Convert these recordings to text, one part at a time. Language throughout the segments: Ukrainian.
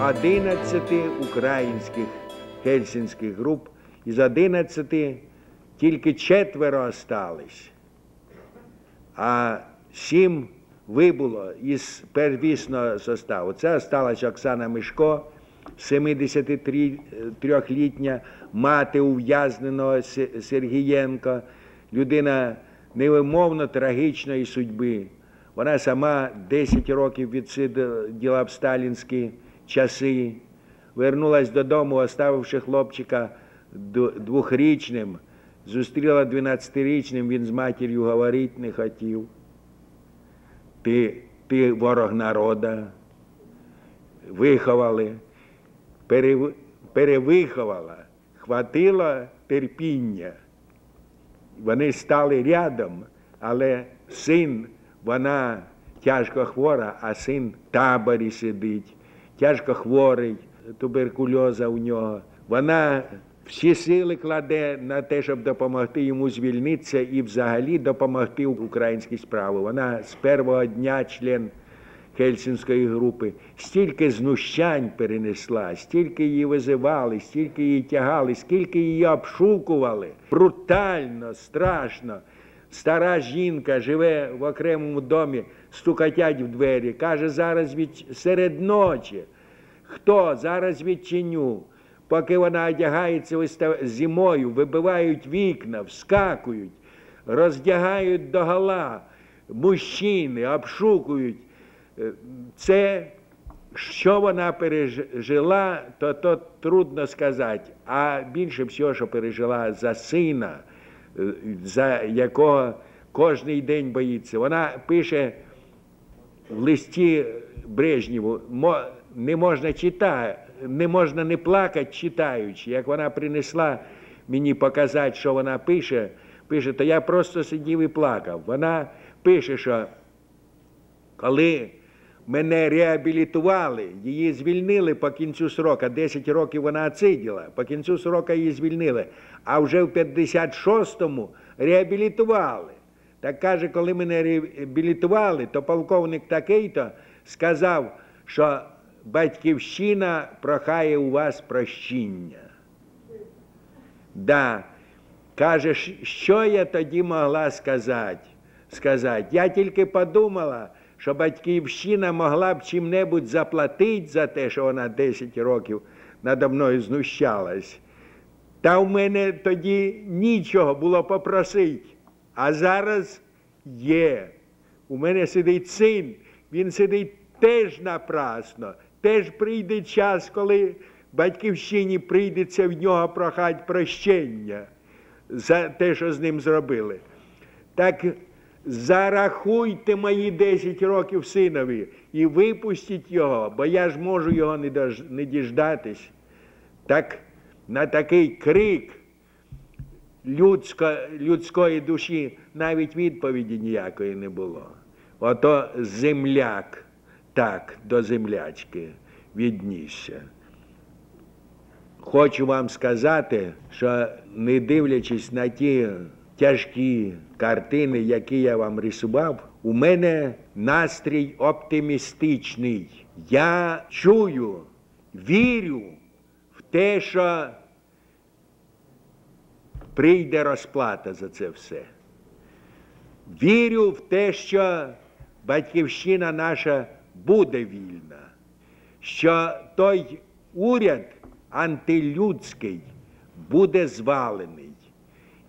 11 українських хельсінських груп, із 11 тільки четверо остались, а сім вибуло із первісного составу. Це осталась Оксана Мишко, 73-літня мати ув'язненого Се- Сергієнка, людина невимовно трагічної судьби. Вона сама 10 років відсиділа в сталінські часи, вернулась додому, оставивши хлопчика двохрічним, зустріла 12-річним, він з матір'ю говорити не хотів. Ти, ти ворог народа, виховали, перев, перевиховала, хватило терпіння. Вони стали рядом, але син, вона тяжко хвора, а син в таборі сидить, тяжко хворий, туберкульоза у нього. Вона всі сили кладе на те, щоб допомогти йому звільнитися і взагалі допомогти українській справі. Вона з першого дня член Хельсінської групи, стільки знущань перенесла, стільки її визивали, стільки її тягали, скільки її обшукували. Брутально, страшно. Стара жінка живе в окремому домі, стукатять в двері, каже, зараз від серед ночі. Хто зараз відчиню? Поки вона одягається вистав- зимою, вибивають вікна, вскакують, роздягають догола, мужчини обшукують. Е, Це, що вона пережила, то, то трудно сказати. А більше всього, що пережила за сина, за якого кожний день боїться. Вона пише в листі Брежнєву, не можна читати, не можна не плакати, читаючи. Як вона принесла мені показати, що вона пише, пише, то я просто сидів і плакав. Вона пише, що коли мене реабілітували, її звільнили по кінцю срока, 10 років вона отсиділа, по кінцю срока її звільнили, а вже в 56-му реабілітували. Так каже, коли мене реабілітували, то полковник такий-то сказав, що батьківщина прохає у вас прощення. Да. Каже, що я тоді могла сказати? сказати? Я тільки подумала, що батьківщина могла б чим-небудь заплатити за те, що вона 10 років надо мною знущалась. Та в мене тоді нічого було попросити. А зараз є. У мене сидить син, він сидить теж напрасно. Теж прийде час, коли батьківщині прийдеться в нього прохати прощення за те, що з ним зробили. Так зарахуйте мої 10 років синові і випустіть його, бо я ж можу його не, діждатись. Так на такий крик людсько, людської душі навіть відповіді ніякої не було. Ото земляк так до землячки віднісся. Хочу вам сказати, що не дивлячись на ті тяжкі картини, які я вам рисував, у мене настрій оптимістичний. Я чую, вірю що прийде розплата за це все. Вірю в те, що батьківщина наша буде вільна, що той уряд антилюдський буде звалений.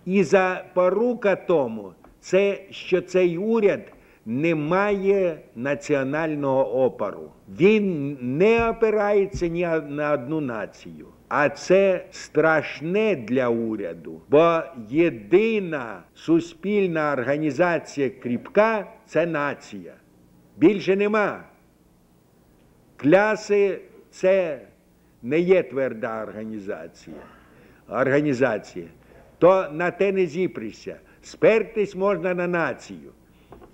І запорука тому, це що цей уряд не має національного опору. Він не опирається ні на одну націю. А це страшне для уряду, бо єдина суспільна організація кріпка це нація. Більше нема. Кляси це не є тверда організація. Організація. То на те не зіприся. Спертись можна на націю.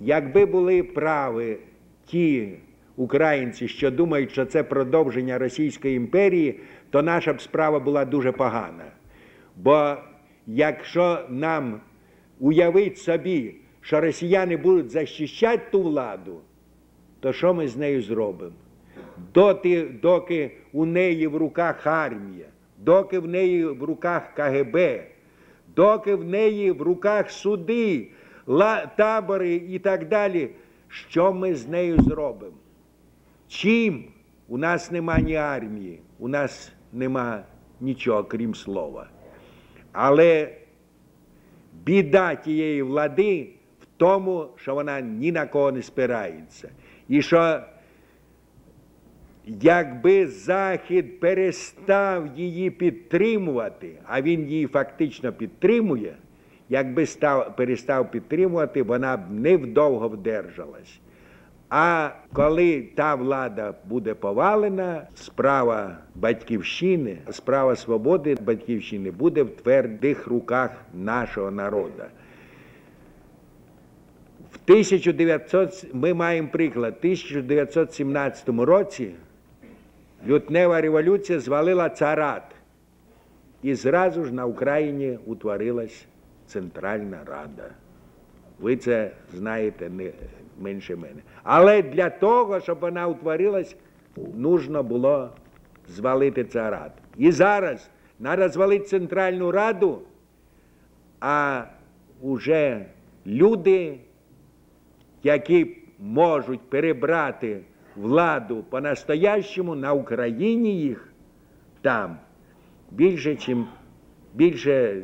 Якби були прави ті українці, що думають, що це продовження Російської імперії, то наша б справа була дуже погана. Бо якщо нам уявити собі, що росіяни будуть захищати ту владу, то що ми з нею зробимо? доти, доки у неї в руках армія, доки в неї в руках КГБ, доки в неї в руках суди, табори і так далі, що ми з нею зробимо? Чим? У нас нема ні армії, у нас нема нічого, крім слова. Але біда тієї влади в тому, що вона ні на кого не спирається. І що якби Захід перестав її підтримувати, а він її фактично підтримує, якби став, перестав підтримувати, вона б невдовго вдержалась. А коли та влада буде повалена, справа батьківщини, справа свободи батьківщини буде в твердих руках нашого народу. В 1900, ми маємо приклад, в 1917 році лютнева революція звалила царат. І зразу ж на Україні утворилась Центральна Рада. Ви це знаєте не менше мене. Але для того, щоб вона утворилась, нужно було звалити царат. І зараз треба звалити Центральну Раду, а вже люди, які можуть перебрати владу по-настоящему на Україні їх там більше, чим більше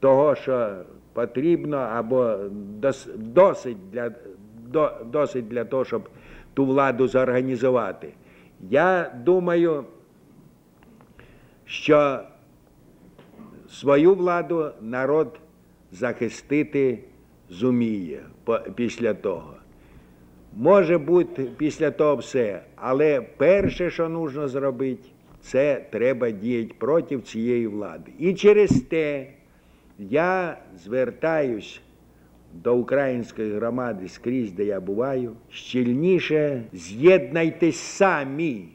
того, що потрібно, або дос- досить для, до- досить для того, щоб ту владу зорганізувати. Я думаю, що свою владу народ захистити зуміє після того. Може бути після того все, але перше, що потрібно зробити, це треба діяти проти цієї влади. І через те я звертаюсь до української громади скрізь, де я буваю, щільніше з'єднайтесь самі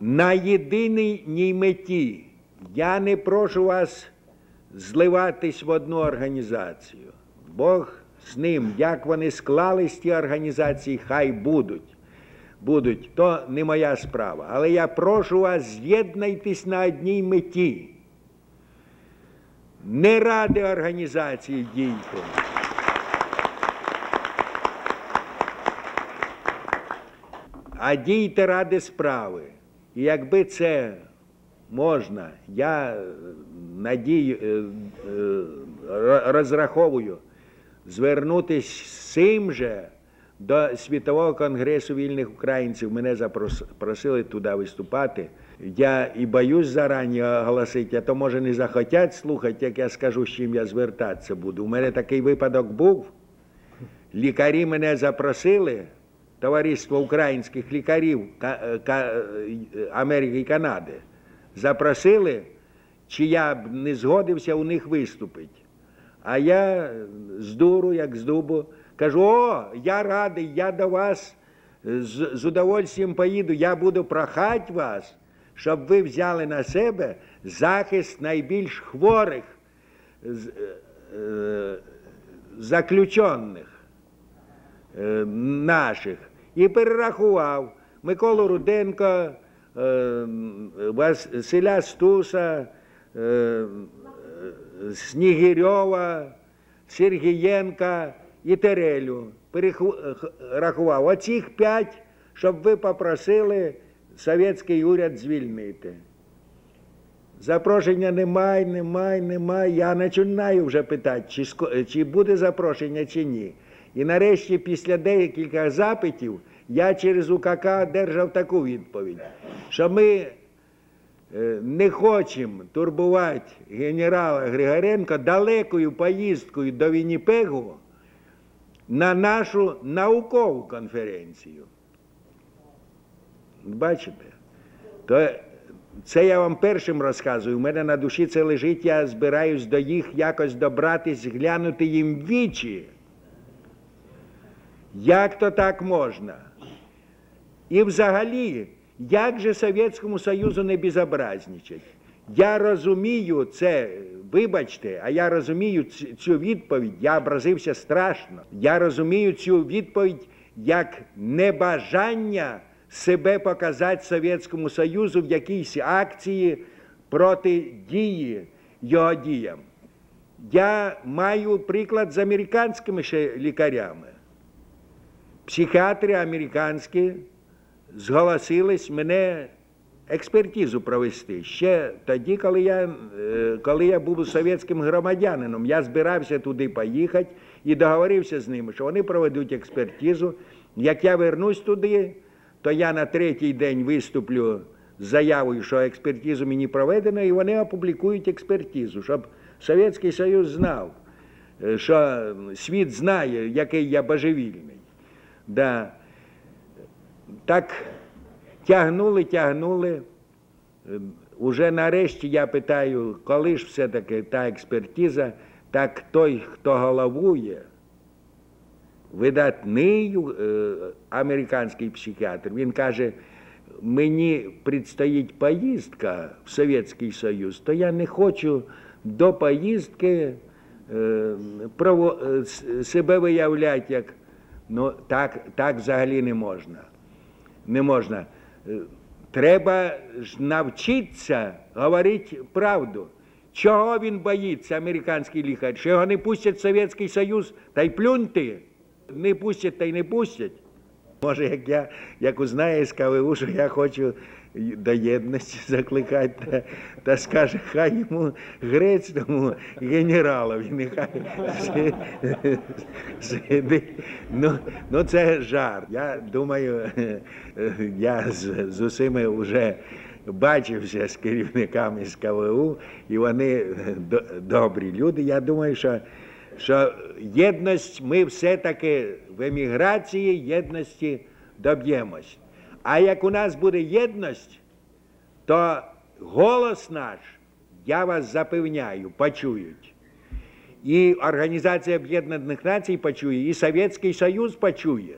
на єдиній меті. Я не прошу вас зливатись в одну організацію. Бог з ним, як вони склались ті організації, хай будуть. Будуть, то не моя справа. Але я прошу вас, з'єднайтесь на одній меті. Не ради організації дійте. А дійте ради справи. І якби це можна, я е, надію, е, е, ро- розраховую звернутися цим же до Світового конгресу вільних українців. Мене запросили туди виступати. Я і боюсь зарані оголосити, а то може не захотять слухати, як я скажу, з чим я звертатися буду. У мене такий випадок був. Лікарі мене запросили, товариство українських лікарів Ка- е, е, Америки і Канади, запросили, чи я б не згодився у них виступити. А я з дуру, як з дубу, кажу: о, я радий, я до вас з, з удовольствием поїду, я буду прохати вас, щоб ви взяли на себе захист найбільш хворих е, е, заключених е, наших. І перерахував Миколу Руденко, Василя Стуса, Снігирьова, Сергієнка і Терелю. Перерахував оцих п'ять, щоб ви попросили совєтський уряд звільнити. Запрошення немає, немає, немає. Я починаю вже питати, чи, чи буде запрошення, чи ні. І нарешті, після декількох запитів, я через УКК одержав таку відповідь, що ми е, не хочемо турбувати генерала Григоренка далекою поїздкою до Вінніпегу на нашу наукову конференцію. Бачите? То це я вам першим розказую. У мене на душі це лежить, я збираюсь до їх якось добратись, глянути їм в вічі. Як то так можна? І взагалі, як же Совєтському Союзу не безобразничать? Я розумію це, вибачте, а я розумію цю відповідь, я образився страшно. Я розумію цю відповідь як небажання себе показати Совєтському Союзу в якійсь акції проти дії його діям. Я маю приклад з американськими ще лікарями. Психіатри американські зголосились мене експертизу провести. Ще тоді, коли я, е, коли я був совєтським громадянином, я збирався туди поїхати і договорився з ними, що вони проведуть експертизу. Як я вернусь туди, то я на третій день виступлю з заявою, що експертизу мені проведено, і вони опублікують експертизу, щоб Совєтський Союз знав, е, що світ знає, який я божевільний. Да. Так тягнули, тягнули. Е, Уже нарешті я питаю, коли ж все-таки та експертиза, так той, хто головує, видатний е, американський психіатр, він каже, мені предстоїть поїздка в Совєтський Союз, то я не хочу до поїздки е, е, себе виявляти як ну, так, так взагалі не можна. Не можна. Треба ж навчитися говорити правду. Чого він боїться, американський лікар? Що його не пустять в Совєтський Союз, та й плюньте. Не пустять та й не пустять. Може, як я як узнає з КВУ, що я хочу до єдності закликати, та, та скаже, хай йому грецькому генералові, нехай сидить. Ну, ну це жарт. Я думаю, я з, з усіми вже бачився з керівниками з КВУ, і вони до- добрі люди. Я думаю, що що єдність ми все-таки в еміграції єдності доб'ємось. А як у нас буде єдність, то голос наш, я вас запевняю, почують. І Організація Об'єднаних Націй почує, і Совєтський Союз почує.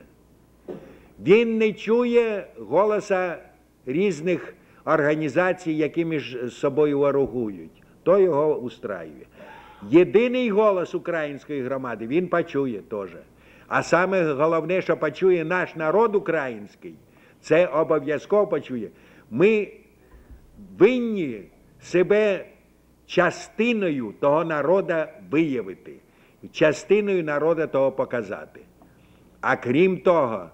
Він не чує голоса різних організацій, які між собою ворогують. То його устраює. Єдиний голос української громади він почує теж. А саме головне, що почує наш народ український, це обов'язково почує. Ми винні себе частиною того народа виявити, частиною народа того показати. А крім того,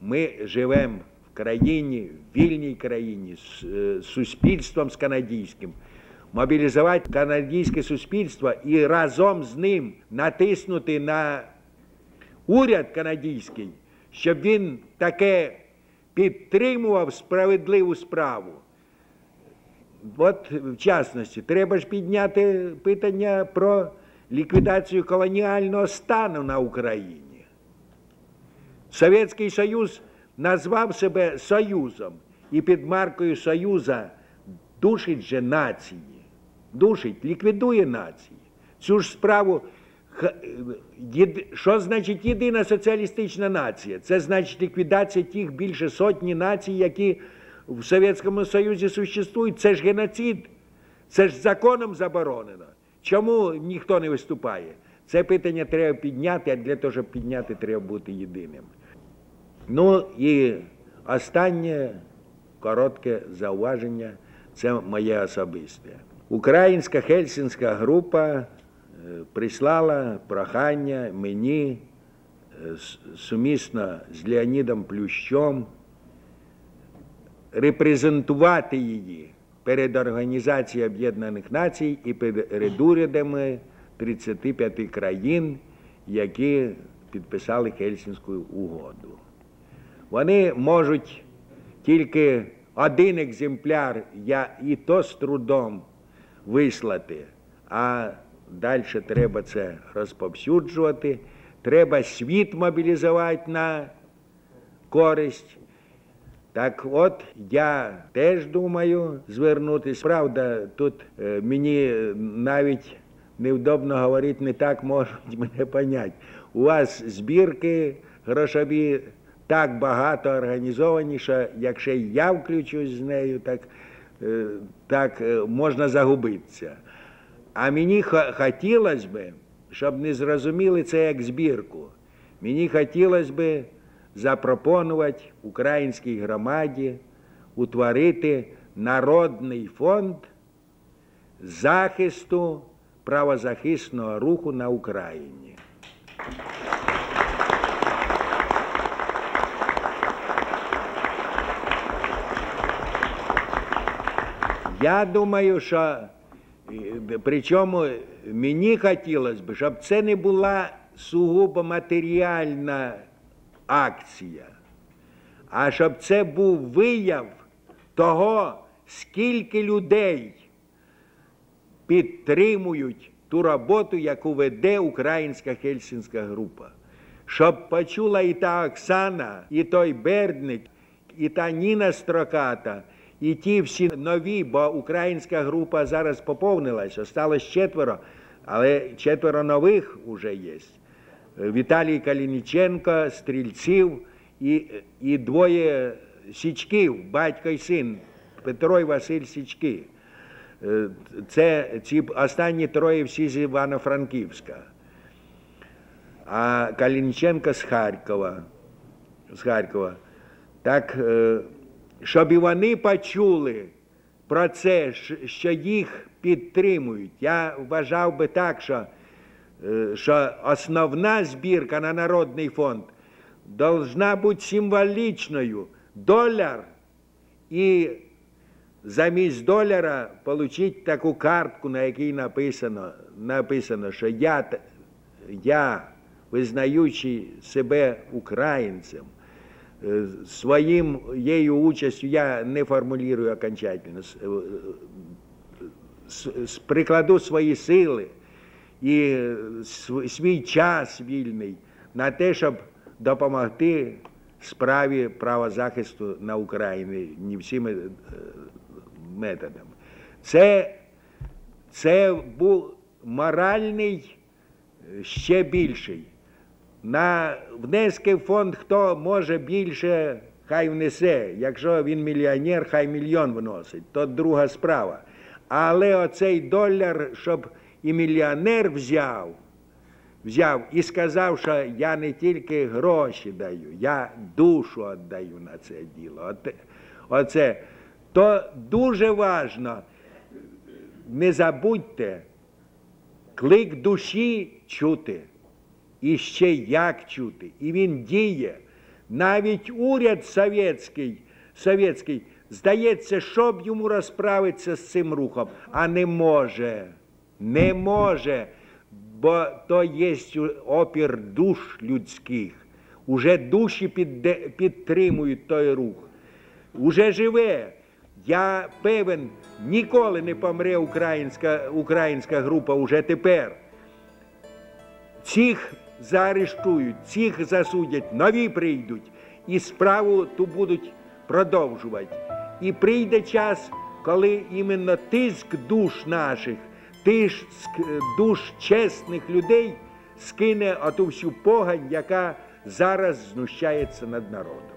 ми живемо в країні, в вільній країні, з е, суспільством з канадійським. Мобілізувати канадійське суспільство і разом з ним натиснути на уряд канадійський, щоб він таке підтримував справедливу справу. От, в частності, треба ж підняти питання про ліквідацію колоніального стану на Україні. Совєтський Союз назвав себе Союзом і під маркою Союза душить же нації, душить, ліквідує нації. Цю ж справу, що значить єдина соціалістична нація? Це значить ліквідація тих більше сотні націй, які в Совєтському Союзі существують. Це ж геноцид, це ж законом заборонено. Чому ніхто не виступає? Це питання треба підняти, а для того, щоб підняти, треба бути єдиним. Ну і останнє коротке зауваження це моє особисте. Українська хельсінська група е, прислала прохання мені е, сумісно з Леонідом Плющом репрезентувати її перед Організацією Об'єднаних Націй і перед урядами 35 країн, які підписали Хельсінську угоду. Вони можуть тільки один екземпляр, я і то з трудом вислати, а далі треба це розповсюджувати. Треба світ мобілізувати на користь. Так от я теж думаю звернутися. Правда, тут е, мені навіть невдобно говорити, не так можуть мене поняти. У вас збірки грошові так багато організовані, що якщо я включусь з нею, так, так е, можна загубитися. А мені хотілося б, щоб не зрозуміли це як збірку. Мені хотілося б запропонувати українській громаді утворити народний фонд захисту правозахисного руху на Україні. Я думаю, що е, причому мені хотілося б, щоб це не була сугубо матеріальна акція, а щоб це був вияв того, скільки людей підтримують ту роботу, яку веде українська хельсінська група. Щоб почула і та Оксана, і той Бердник, і та Ніна Строката, і ті всі нові, бо українська група зараз поповнилася, осталось четверо, але четверо нових вже є. Віталій Калініченко, Стрільців і, і двоє Січків, батько і син, Петро і Василь Січки. Це ці останні троє всі з Івано-Франківська. А Калініченко з Харкова. З Харкова. Так, е, щоб і вони почули про це, що їх підтримують. Я вважав би так, що, е, що основна збірка на Народний фонд должна бути символічною. Доляр і замість доляра отримати таку картку, на якій написано, написано що я, я, визнаючи себе українцем, е, своїм єю участю, я не формулюю окончательно, е, прикладу свої сили і е, свій час вільний на те, щоб допомогти справі правозахисту на Україні не всіми методами. Це, це був моральний ще більший. На внески в фонд хто може більше, хай внесе. Якщо він мільйонер, хай мільйон вносить, то друга справа. Але оцей доляр, щоб і мільйонер взяв, взяв і сказав, що я не тільки гроші даю, я душу віддаю на це діло. Оце. То дуже важно, не забудьте, клик душі чути. І ще як чути. І він діє. Навіть уряд совєтський, совєтський здається, щоб йому розправитися з цим рухом, а не може. Не може. Бо то є опір душ людських. Уже душі підде- підтримують той рух. Уже живе. Я певен, ніколи не помре українська, українська група уже тепер. Цих заарештують, цих засудять, нові прийдуть і справу ту будуть продовжувати. І прийде час, коли іменно тиск душ наших, тиск душ чесних людей скине оту всю погань, яка зараз знущається над народом.